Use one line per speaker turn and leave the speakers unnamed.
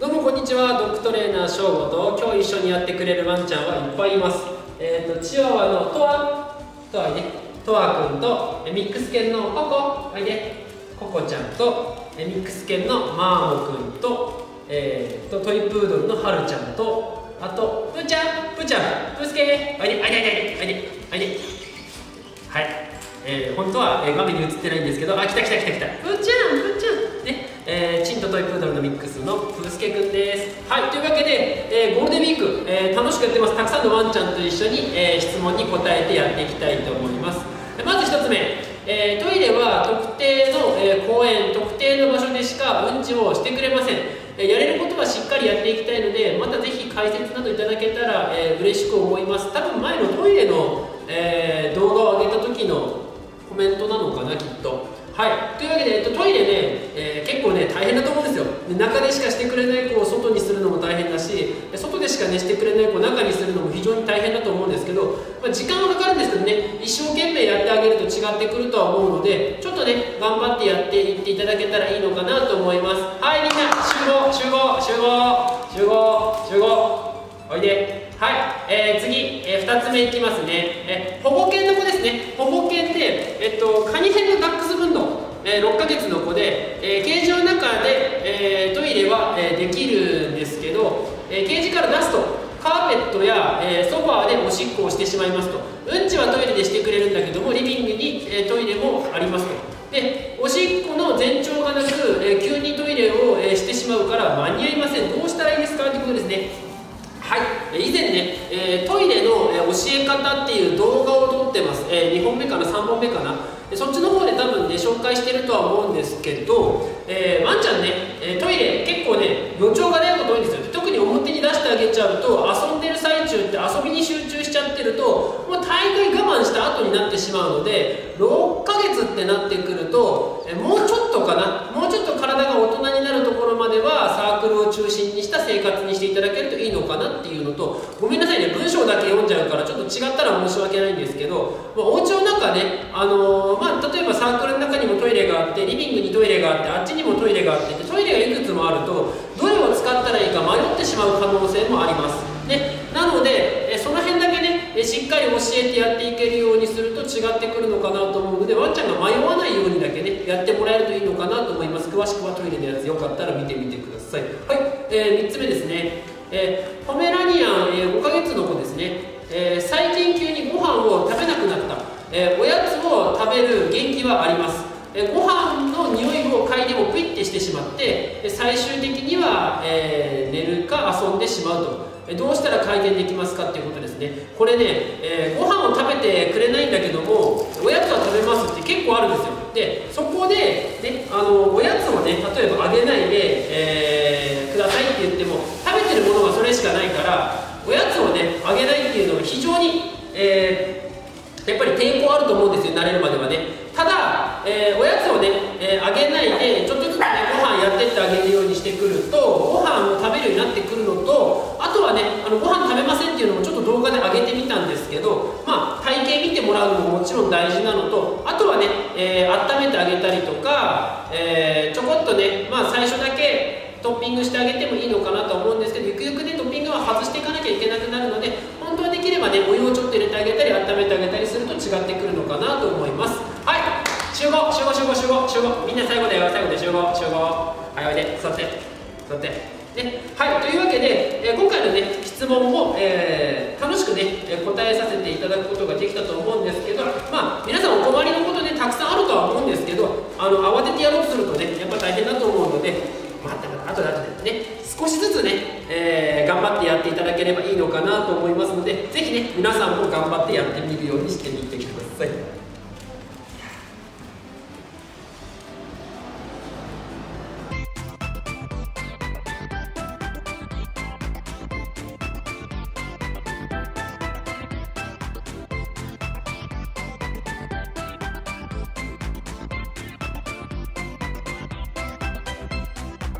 どうもこんにちは。ドッグトレーナー翔吾と今日一緒にやってくれるワンちゃんはいっぱいいます。えっ、ー、とチワワのトワトワいでトワくんとミックス犬のココ。おいでココちゃんとミックス犬のマーモくんと,、えーと、トイプードルのハルちゃんとあとプーちゃんプーちゃんプースケ。おいでおいでおいでおいでおいで。はい、えー、本当は画面に映ってないんですけどあ来た来た来た来た。プーちゃんプーえー、チンとトイプードルのミックスのプースケくんです。はいというわけで、えー、ゴールデンウィーク、えー、楽しくやってます。たくさんのワンちゃんと一緒に、え質問に答えてやっていきたいと思います。まず1つ目、えトイレは特定の、え公園特定の場所でしかうんちをしてくれません。やれることはしっかりやっていきたいのでまたぜひ解説などいただけたら、えー、嬉しく思います。多分前のトイレの、え動画を上げた時のコメントなのかなきっと。はい。というわけで、えっと、トイレね、えー、結構ね大変だと思うんですよ。中でしかしてくれない子を外にするのも大変だし外でしかねしてくれない子を中にするのも非常に大変だと思うんですけど、まあ、時間はかかるんですけどね一生懸命やってあげると違ってくるとは思うのでちょっとね頑張ってやっていっていただけたらいいのかなと思います。はいみんな集合集合集合集合集合。おいで。はい、えー、次、えー、2つ目いきますね、え、保護犬の子ですね保護犬で、えっと、カニヘンのダックスブンド、えー、6ヶ月の子で、えー、ケージの中で、えー、トイレは、え、できるんですけど、え、ケージから出すとカーペットや、え、ソファーでおしっこをしてしまいますと。うんちはトイレでしてくれるんだけどもリビングに、え、トイレもありますと。でおしっこの前兆がなく、え、急にトイレを、え、してしまうから間に合いません。どうしたらいいですかということですね。はい。以前ね、え、トイレの、教え方っていう動画を撮ってます、え、2本目かな3本目かな。そっちの方で多分ね紹介してるとは思うんですけど、えー、ワンちゃんね、トイレ結構ね予兆がないこと多いんですよ。特に表に出してあげちゃうと遊んでる最中って遊びに集中しちゃってるともう大概我慢した後になってしまうので6ヶ月ってなってくると、もうちょっとかな。とごめんなさいね文章だけ読んじゃうからちょっと違ったら申し訳ないんですけど、まあ、お家の中ね、あのー、まあ、例えばサークルの中にもトイレがあってリビングにトイレがあってあっちにもトイレがあってトイレがいくつもあるとどれを使ったらいいか迷ってしまう可能性もあります、ね、なのでその辺だけねしっかり教えてやっていけるようにすると違ってくるのかなと思うのでワンちゃんが迷わないようにだけねやってもらえるといいのかなと思います。詳しくはトイレのやつよかったら見てみてください。はい、えー、3つ目ですね、えー、ポメラニアン、えー、5ヶ月の子ですね、えー、最近急にご飯を食べなくなった、えー、おやつを食べる元気はありますえご飯の匂いを嗅いでもピッてしてしまって最終的には、えー、寝るか遊んでしまうと。どうしたら改善できますかっていうことですね。これね、えー、ご飯を食べてくれないんだけどもおやつは食べますって結構あるんですよ。でそこで、ね、あのおやつをね例えばあげないで、えー、くださいって言っても食べてるものがそれしかないからおやつをねあげないっていうのは非常に、えー、やっぱり抵抗あると思うんですみたんですけどまあ体型見てもらうのももちろん大事なのとあとはね、えー、温めてあげたりとか、えちょこっとねまあ最初だけトッピングしてあげてもいいのかなと思うんですけどゆくゆくねトッピングは外していかなきゃいけなくなるので本当はできればねお湯をちょっと入れてあげたり温めてあげたりすると違ってくるのかなと思います。はい。集合集合集合集合集合。みんな最後だよ。最後で集合集合。はいおいで。座って。座って。ね、はいというわけで、え、今回のね質問も、えー、楽しくね答えさせていただくことができたと思うんですけどまあ皆さんお困りのことねたくさんあるとは思うんですけどあの慌ててやろうとするとねやっぱ大変だと思うので待ってあとで後でね少しずつね、えー、頑張ってやっていただければいいのかなと思いますので是非ね皆さんも頑張ってやってみるようにしてみてください。